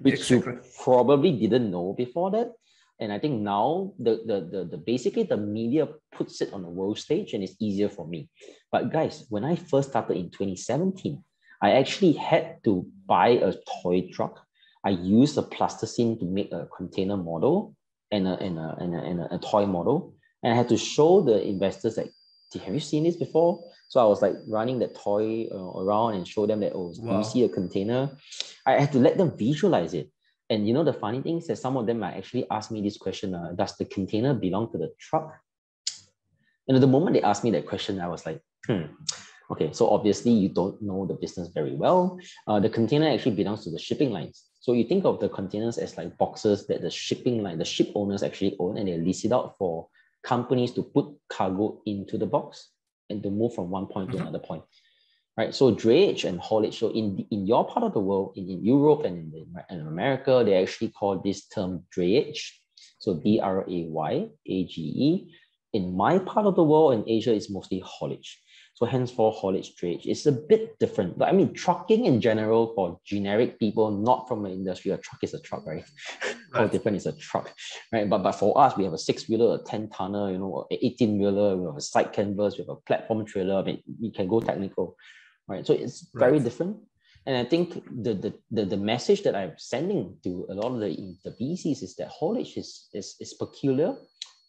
Which exactly. you probably didn't know before that. And I think now the, the, the, the basically the media puts it on the world stage and it's easier for me. But guys, when I first started in 2017, I actually had to buy a toy truck. I used a plasticine to make a container model and a, and a, and a, and a, a toy model. And I had to show the investors like, have you seen this before? So I was like running that toy uh, around and show them that, oh, wow. you see a container? I had to let them visualize it. And you know, the funny thing is that some of them might actually ask me this question, uh, does the container belong to the truck? And at the moment they asked me that question, I was like, hmm, okay, so obviously you don't know the business very well. Uh, the container actually belongs to the shipping lines. So you think of the containers as like boxes that the shipping line, the ship owners actually own and they lease it out for companies to put cargo into the box and to move from one point to mm-hmm. another point. Right. So drayage and haulage. So in, in your part of the world, in, in Europe and in, the, in America, they actually call this term drayage. So D-R-A-Y-A-G-E. In my part of the world, in Asia, it's mostly haulage. So henceforth, haulage trade is a bit different. But I mean, trucking in general for generic people, not from the industry, a truck is a truck, right? right. How different is a truck, right? But but for us, we have a six wheeler, a ten tonner, you know, an eighteen wheeler, we have a side canvas, we have a platform trailer. I mean, we can go technical, right? So it's right. very different. And I think the, the the the message that I'm sending to a lot of the the VCs is that haulage is is, is peculiar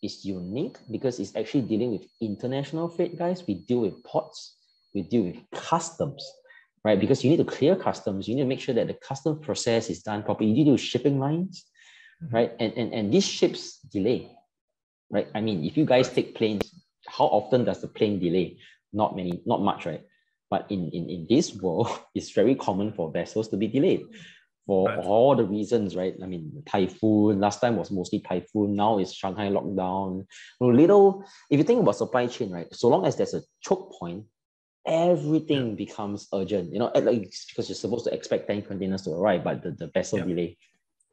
is unique because it's actually dealing with international freight guys. We deal with ports, we deal with customs, right? Because you need to clear customs, you need to make sure that the custom process is done properly. You need to shipping lines, mm-hmm. right? And, and, and these ships delay, right? I mean, if you guys take planes, how often does the plane delay? Not many, not much, right? But in, in, in this world, it's very common for vessels to be delayed for right. all the reasons, right? I mean, typhoon, last time was mostly typhoon, now it's Shanghai lockdown. Little, if you think about supply chain, right? So long as there's a choke point, everything yeah. becomes urgent. You know, at like because you're supposed to expect 10 containers to arrive, but the, the vessel yeah. delay,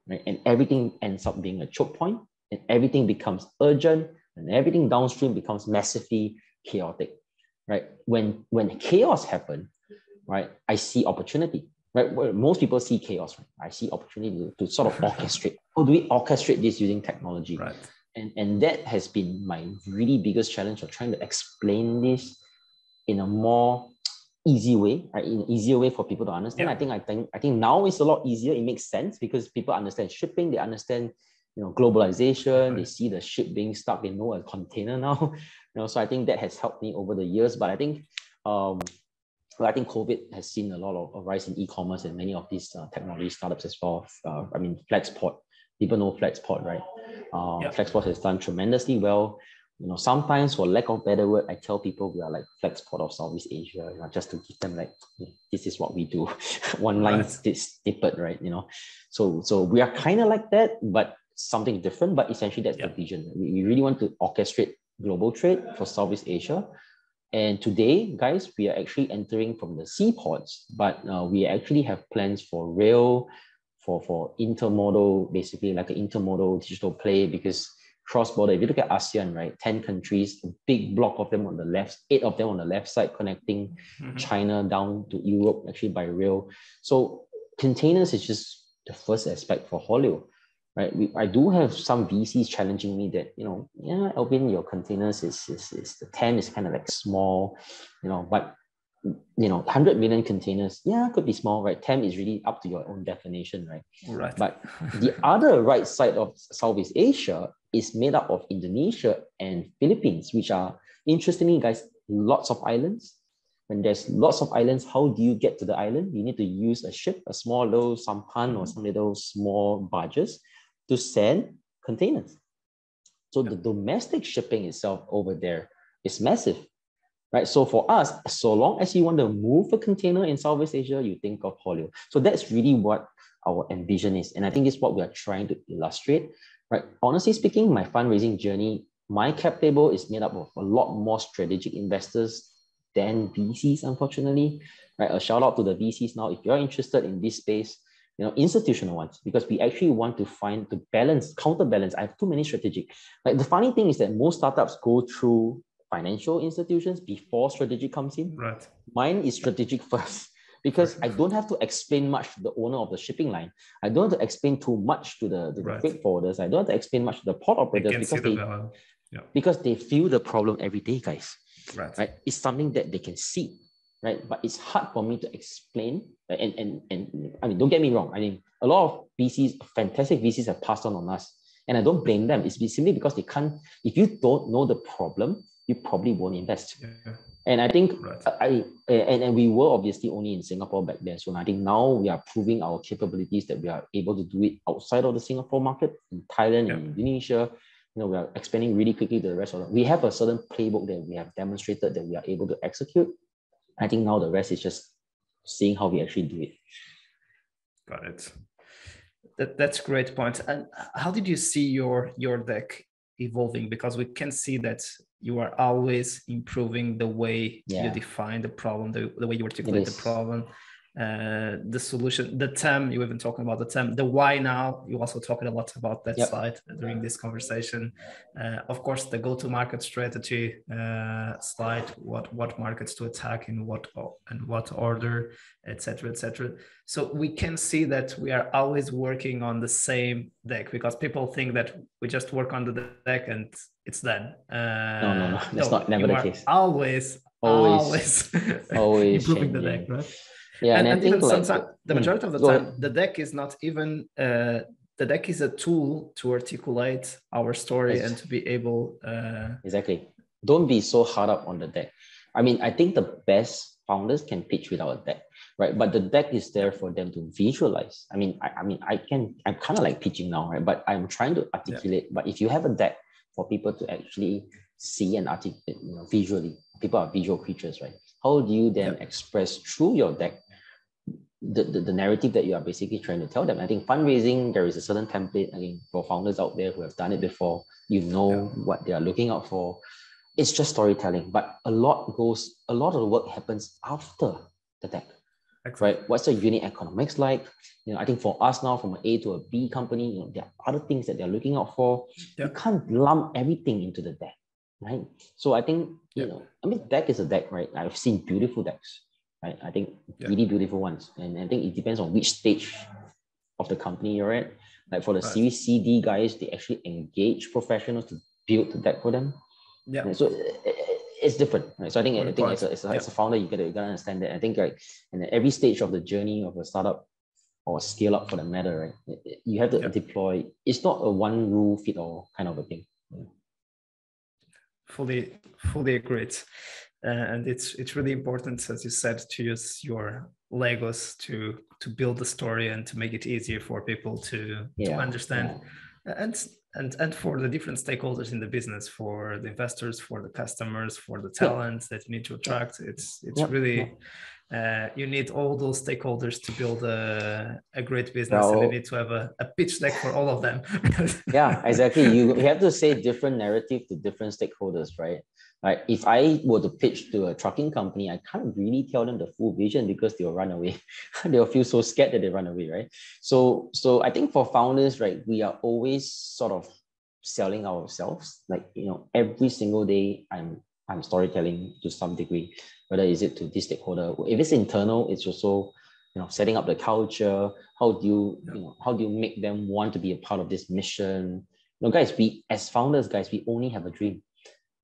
right? And everything ends up being a choke point, and everything becomes urgent, and everything downstream becomes massively chaotic, right? When when chaos happen, right, I see opportunity right? Where most people see chaos, right? I see opportunity to, to sort of orchestrate. How do we orchestrate this using technology? Right. And, and that has been my really biggest challenge of trying to explain this in a more easy way, right? In an easier way for people to understand. Yeah. I think I think I think now it's a lot easier. It makes sense because people understand shipping, they understand you know, globalization. They see the ship being stuck. They know a container now. You know, so I think that has helped me over the years. But I think, um, well, I think COVID has seen a lot of a rise in e-commerce and many of these uh, technology startups as well. Uh, I mean, Flexport. People know Flexport, right? Uh, yep. Flexport has done tremendously well you know, sometimes for lack of better word, I tell people we are like Flexport of Southeast Asia, you know, just to give them like, this is what we do. One line right. snippet, right? You know, so so we are kind of like that, but something different. But essentially, that's the vision. We, we really want to orchestrate global trade for Southeast Asia. And today, guys, we are actually entering from the seaports, but uh, we actually have plans for rail, for for intermodal, basically like an intermodal digital play because cross-border. If you look at ASEAN, right, 10 countries, a big block of them on the left, eight of them on the left side connecting mm-hmm. China down to Europe actually by rail. So containers is just the first aspect for Haulio. Right. We, I do have some VCs challenging me that, you know, yeah, Alvin, your containers is, is, is the 10 is kind of like small, you know, but you know, 100 million containers, yeah, could be small, right? 10 is really up to your own definition, right? Right. But the other right side of Southeast Asia is made up of Indonesia and Philippines, which are, interestingly, guys, lots of islands. When there's lots of islands, how do you get to the island? You need to use a ship, a small little sampan or mm. some little small barges to send containers. So the domestic shipping itself over there is massive right? So for us, so long as you want to move a container in Southeast Asia, you think of Haulio. So that's really what our ambition is. And I think it's what we are trying to illustrate, right? Honestly speaking, my fundraising journey, my cap table is made up of a lot more strategic investors than VCs, unfortunately, right? A shout out to the VCs now. If you're interested in this space, you know, institutional ones, because we actually want to find to balance, counterbalance. I have too many strategic. Like the funny thing is that most startups go through financial institutions before strategic comes in. Right. Mine is strategic first because I don't have to explain much to the owner of the shipping line. I don't have to explain too much to the, the right. freight forwarders. I don't have to explain much to the port operators because they, yeah. because they feel the problem every day, guys. Right. right. It's something that they can see. Right. But it's hard for me to explain. And, and, and I mean, don't get me wrong. I mean, a lot of VCs, fantastic VCs have passed on on us. And I don't blame them. It's simply because they can't, if you don't know the problem, you probably won't invest. Yeah. And I think right. I and, and we were obviously only in Singapore back then. So I think now we are proving our capabilities that we are able to do it outside of the Singapore market, in Thailand, yeah. in Indonesia. You know, we are expanding really quickly to the rest of them. We have a certain playbook that we have demonstrated that we are able to execute. I think now the rest is just seeing how we actually do it. Got it. That, that's great point. And how did you see your your deck evolving? Because we can see that you are always improving the way yeah. you define the problem, the, the way you articulate the problem, uh, the solution, the term you even talking about the term, the why now. You also talking a lot about that yep. slide during this conversation. Uh, of course, the go-to-market strategy uh, slide, what what markets to attack in what and what order, etc., etc. So we can see that we are always working on the same deck because people think that we just work on the deck and it's done. Uh, no, no, no, that's no, not never the case. Always, always, always, always improving the deck, right? Yeah, and, and, and I think like, the hmm, majority of the time, ahead. the deck is not even uh, the deck is a tool to articulate our story yes. and to be able. Uh, exactly. Don't be so hard up on the deck. I mean, I think the best founders can pitch without a deck, right? But the deck is there for them to visualize. I mean, I, I mean, I can. I'm kind of like pitching now, right? But I'm trying to articulate. Yeah. But if you have a deck for people to actually see and articulate, you know, visually, people are visual creatures, right? How do you then yeah. express through your deck the, the, the, narrative that you are basically trying to tell them. I think fundraising, there is a certain template. again for founders out there who have done it before, you know yeah. what they are looking out for. It's just storytelling, but a lot goes, a lot of the work happens after the deck. Right? What's the unit economics like? You know, I think for us now, from an A to a B company, you know, there are other things that they're looking out for. Yeah. You can't lump everything into the deck, right? So I think, you yeah. know, I mean, deck is a deck, right? I've seen beautiful decks right? I think yeah. really beautiful ones. And I think it depends on which stage of the company you're at. Like for the right. Series CD guys, they actually engage professionals to build the deck for them. Yeah. And so it's different, right? So I think I think as a, as a, yeah. as a founder, you gotta, you gotta understand that. I think like and every stage of the journey of a startup, or scale up for the matter, right? You have to yeah. deploy. It's not a one rule fit all kind of a thing. Fully, fully agreed. Uh, and it's it's really important, as you said, to use your Legos to to build the story and to make it easier for people to yeah. to understand. And and and for the different stakeholders in the business for the investors for the customers for the talents yeah. that you need to attract it's it's yeah. really uh, you need all those stakeholders to build a, a great business and you need to have a, a pitch deck for all of them yeah exactly you, you have to say different narrative to different stakeholders right like if I were to pitch to a trucking company, I can't really tell them the full vision because they'll run away. they'll feel so scared that they run away, right? So, so I think for founders, right, we are always sort of selling ourselves. Like you know, every single day, I'm I'm storytelling to some degree. Whether is it to this stakeholder, if it's internal, it's also you know setting up the culture. How do you you know how do you make them want to be a part of this mission? You know, guys, we as founders, guys, we only have a dream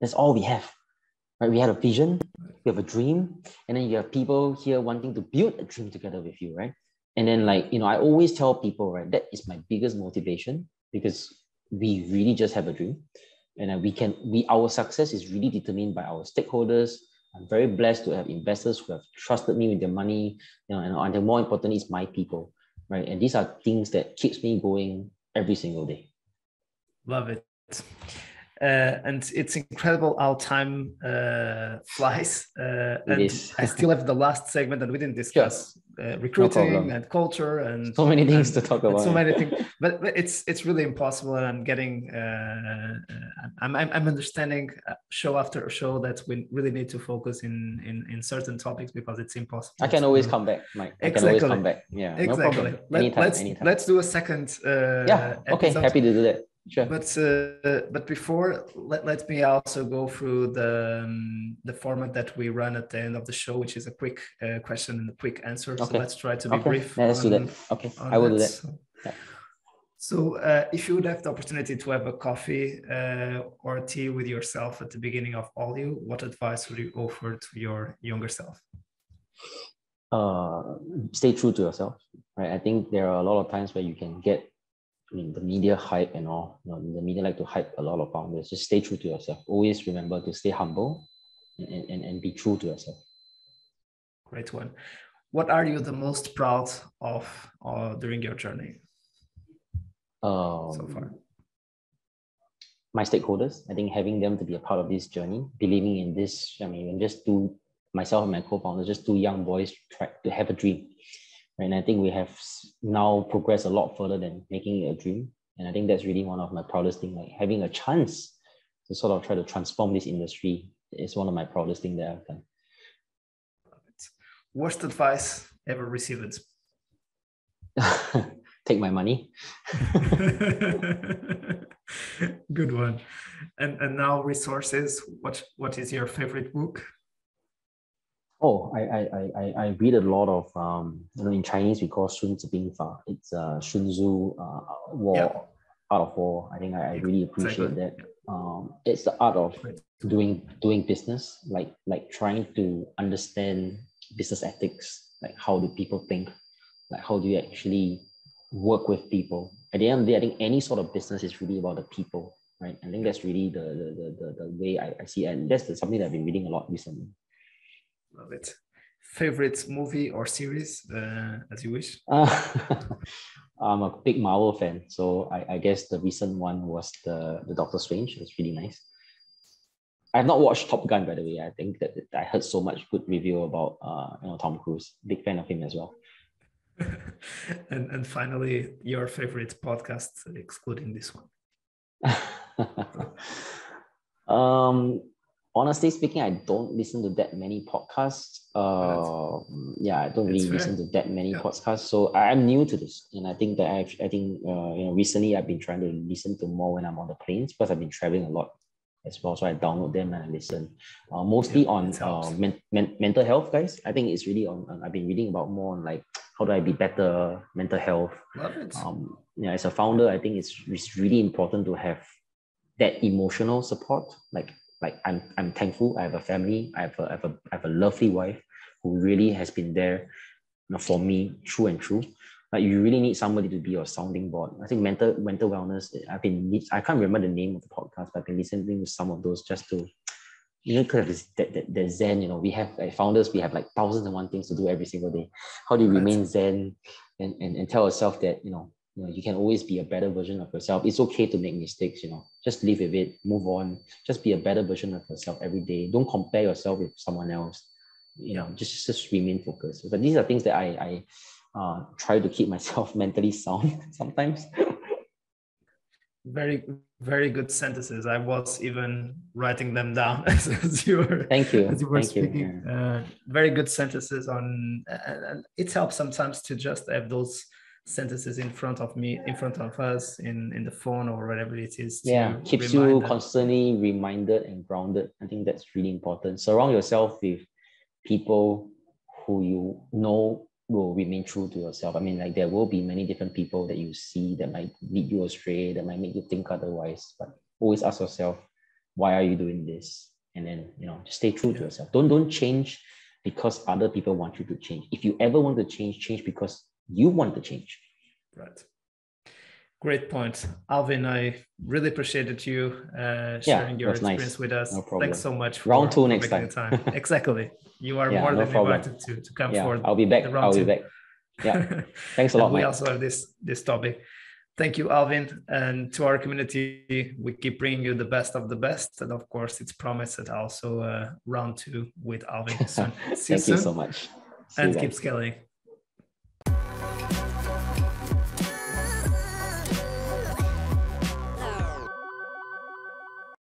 that's all we have. Right? We have a vision, we have a dream, and then you have people here wanting to build a dream together with you, right? And then, like, you know, I always tell people, right, that is my biggest motivation because we really just have a dream. And we can, we our success is really determined by our stakeholders. I'm very blessed to have investors who have trusted me with their money, you know, and, and more importantly, it's my people, right? And these are things that keeps me going every single day. Love it. Uh, and it's incredible how time uh, flies. Uh, and I still have the last segment that we didn't discuss uh, recruiting no and culture and so many things and, to talk about. So many things, but, but, it's it's really impossible. And I'm getting, uh, I'm, I'm, I'm understanding show after show that we really need to focus in in, in certain topics because it's impossible. I can always come back, Mike. I exactly. can always come back. Yeah, exactly. no problem. Let, anytime, let's anytime. let's do a second. yeah. Okay. Episode. Happy to do that. Sure. But uh, but before, let, let me also go through the um, the format that we run at the end of the show, which is a quick uh, question and a quick answer. Okay. So let's try to be okay. brief. Yeah, let's on, do that. Okay, I will that. do that. So, yeah. so uh, if you would have the opportunity to have a coffee uh, or a tea with yourself at the beginning of all you, what advice would you offer to your younger self? Uh, stay true to yourself. Right. I think there are a lot of times where you can get I mean, the media hype and all, you know, the media like to hype a lot of founders. Just stay true to yourself. Always remember to stay humble and, and, and be true to yourself. Great one. What are you the most proud of uh, during your journey um, so far? My stakeholders. I think having them to be a part of this journey, believing in this. I mean, just two, myself and my co-founders, just two young boys try to have a dream and I think we have now progressed a lot further than making it a dream. And I think that's really one of my proudest things, like having a chance to sort of try to transform this industry is one of my proudest things that I've done. Worst advice ever received? Take my money. Good one. And and now resources. What what is your favorite book? Oh, I, I, I, I read a lot of, um, you know, in Chinese we call Sun Tzu Bing Fa. It's uh, Sun Tzu uh, War, yep. Art of War. I think I, I really appreciate that. Um, it's the art of doing doing business, like like trying to understand business ethics, like how do people think, like how do you actually work with people. At the end of the day, I think any sort of business is really about the people, right? I think that's really the the the, the, the way I, I see it. And that's the, something that I've been reading a lot recently. Love it. Favorite movie or series, uh, as you wish? Uh, I'm a big Marvel fan, so I, I guess the recent one was the the Doctor Strange. It's really nice. I've not watched Top Gun, by the way. I think that I heard so much good review about uh, you know Tom Cruise. Big fan of him as well. and and finally, your favorite podcast, excluding this one. um, honestly speaking, I don't listen to that many podcasts. Uh, yeah, I don't really listen to that many yeah. podcasts. So I'm new to this, and I think that I've, I think uh, you know recently I've been trying to listen to more when I'm on the planes because I've been traveling a lot as well. So I download them and I listen. Uh, mostly yeah, on uh, men- men- mental health, guys. I think it's really on. I've been reading about more on like how do I be better mental health. Love it. Um, yeah, as a founder, I think it's, it's really important to have that emotional support, like like I'm I'm thankful. I have a family. I have a I have a, I have a lovely wife who really has been there you know, for me true and true. like you really need somebody to be your sounding board. I think mental mental wellness. I've been I can't remember the name of the podcast, but I've been listening to some of those just to you know, because of that, that, that zen, you know, we have like founders, we have like thousands and one things to do every single day. How do you remain zen and, and, and tell yourself that, you know, you know, you can always be a better version of yourself. It's okay to make mistakes, you know, just live with it, move on, just be a better version of yourself every day. Don't compare yourself with someone else, you know, just, just remain focused. But these are things that I, I uh, try to keep myself mentally sound sometimes. very very good sentences i was even writing them down as, as you were thank you as you were thank speaking you. Uh, very good sentences on and it helps sometimes to just have those sentences in front of me in front of us in in the phone or whatever it is yeah keeps you them. constantly reminded and grounded i think that's really important surround yourself with people who you know will remain true to yourself. I mean, like there will be many different people that you see that might lead you astray, that might make you think otherwise. But always ask yourself, why are you doing this? And then, you know, just stay true to yourself. Don't don't change because other people want you to change. If you ever want to change, change because you want to change. Right. Great point. Alvin, I really appreciated you uh, sharing yeah, your experience nice. with us. No Thanks so much for, Round two next time. time. exactly. You are yeah, more no than problem. invited to, to come yeah, for I'll be back. I'll two. be back. Yeah. Thanks a lot. we Mike. also have this this topic. Thank you, Alvin. And to our community, we keep bringing you the best of the best. And of course, it's promised that also uh, round two with Alvin soon. Thank you so much. See and keep scaling.